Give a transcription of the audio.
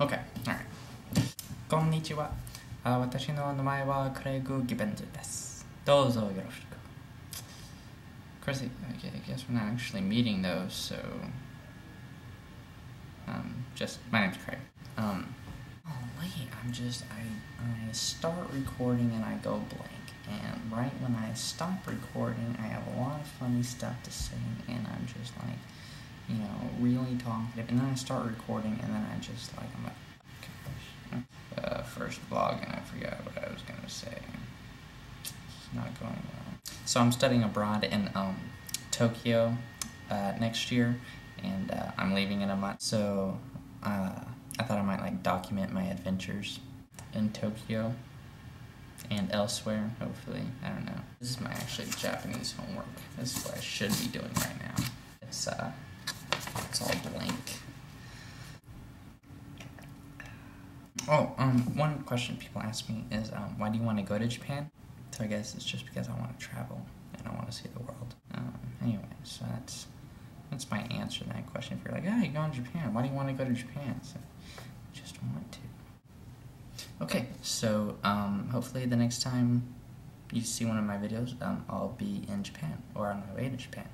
OK, alright. こんにちは。あ私の名前はクレイグ・ギベンズです。どうぞよろしく。Of course, I, I guess we're not actually meeting though, so. Um, just, my name's Craig. Um, oh, wait, I'm just, I, I start recording and I go blank. And right when I stop recording, I have a lot of funny stuff to say, and I'm just like, you know, really talkative. And then I start recording, and then I just like, I'm like, gosh. Uh, first vlog, and I forgot what I was gonna say. It's not going well. So I'm studying abroad in um, Tokyo uh, next year, and uh, I'm leaving in a month. So uh, I thought I might like document my adventures in Tokyo and elsewhere. Hopefully, I don't know. This is my actually Japanese homework. This is what I should be doing right now. It's uh, it's all blank. Oh, um, one question people ask me is, um, why do you want to go to Japan? So I guess it's just because I want to travel and I want to see the world. Um, anyway, so that's that's my answer to that question. If you're like, ah, you're going to Japan, why do you want to go to Japan? So, just want to. Okay, so um, hopefully the next time you see one of my videos, um, I'll be in Japan or on my way to Japan.